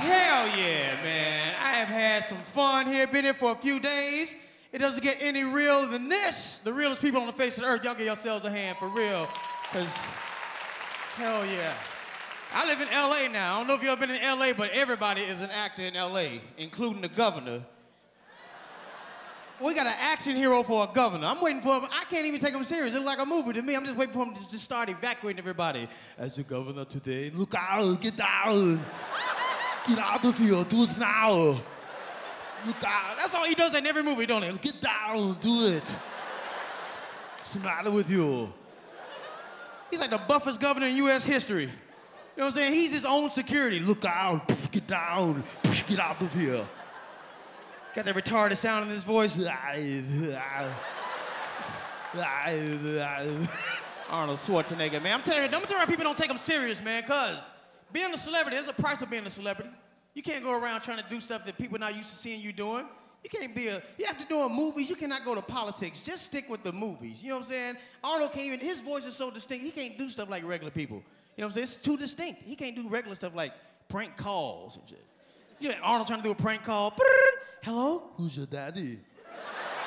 Hell yeah, man. I have had some fun here, been here for a few days. It doesn't get any realer than this. The realest people on the face of the earth, y'all give yourselves a hand for real. Because, hell yeah. I live in LA now. I don't know if you've ever been in LA, but everybody is an actor in LA, including the governor. We got an action hero for a governor. I'm waiting for him. I can't even take him serious. It's like a movie to me. I'm just waiting for him to just start evacuating everybody. As the governor today, look out, get down. Get out of here, do it now. That's all he does in every movie, don't he? Get down, do it. What's the matter with you? He's like the buffest governor in U.S. history. You know what I'm saying? He's his own security. Look out, get down, get out of here. Got that retarded sound in his voice. Arnold Schwarzenegger, man. I'm telling you, I'm telling people don't take him serious, man, because being a celebrity, there's a price of being a celebrity. You can't go around trying to do stuff that people not used to seeing you doing. You can't be a, you have to do in movies, you cannot go to politics. Just stick with the movies. You know what I'm saying? Arnold can't even, his voice is so distinct, he can't do stuff like regular people. You know what I'm saying? It's too distinct. He can't do regular stuff like prank calls and shit. You know, Arnold trying to do a prank call. Hello? Who's your daddy?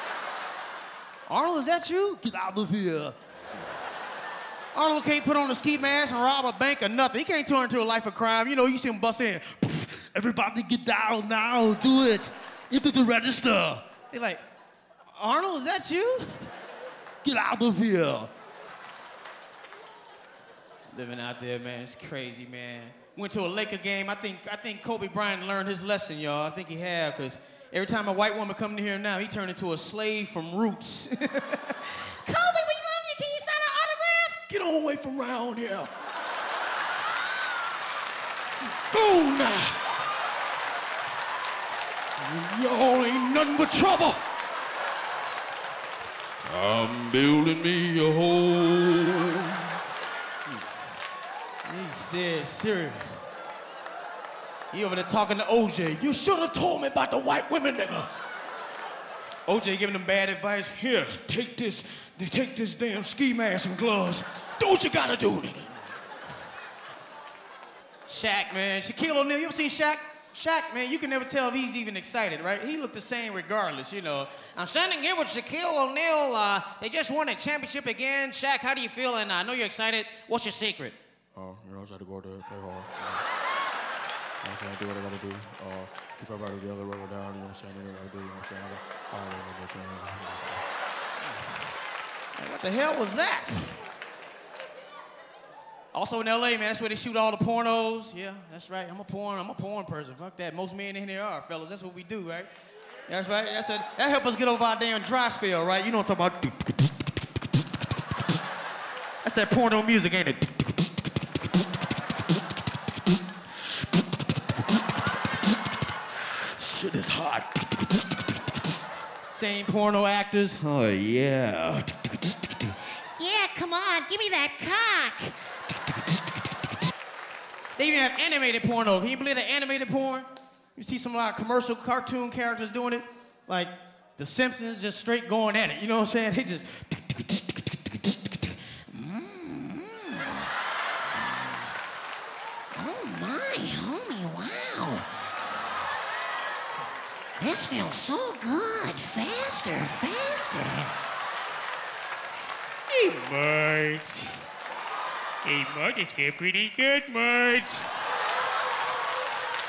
Arnold, is that you? Get out of here. Arnold can't put on a ski mask and rob a bank or nothing. He can't turn into a life of crime. You know, you see him bust in. Everybody get down now. Do it. Into the register. They're like, Arnold, is that you? Get out of here. Living out there, man, it's crazy, man. Went to a Laker game. I think I think Kobe Bryant learned his lesson, y'all. I think he have, because every time a white woman come to here now, he turned into a slave from roots. Kobe, Get on away from around here. Boom now. Y'all ain't nothing but trouble. I'm building me a home. He's dead serious. He over there talking to OJ. You should have told me about the white women, nigga. OJ giving him bad advice. Here, take this, take this damn ski mask and gloves. Do what you gotta do, nigga. Shaq, man. Shaquille O'Neal. You ever seen Shaq? Shaq, man, you can never tell if he's even excited, right? He looked the same regardless, you know. I'm standing here with Shaquille O'Neal. Uh, they just won a championship again. Shaq, how do you feel? And uh, I know you're excited. What's your secret? Uh, you know, I just try to go out there, play hard. You know, I'm saying, do what I gotta do. Uh, keep everybody together, roll it down. You know what I'm saying? Do what I gotta do. You know what I'm saying? What the hell was that? Also in LA, man, that's where they shoot all the pornos. Yeah, that's right. I'm a porn, I'm a porn person. Fuck that. Most men in here are, fellas. That's what we do, right? That's right. That's a, that help us get over our damn dry spell, right? You know what I'm talking about? That's that porno music, ain't it? Same porno actors. Oh yeah. Yeah, come on, give me that cock. They even have animated porno. Can you believe that animated porn? You see some like commercial cartoon characters doing it, like The Simpsons, just straight going at it. You know what I'm saying? They just. Mm. Oh my, homie, wow. This feels so good. Faster, faster. Hey, Marge. Hey, Marge, this feel pretty good, Marge.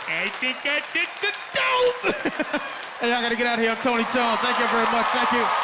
I think I did the dope. Hey, I gotta get out of here. I'm Tony Tone. Thank you very much. Thank you.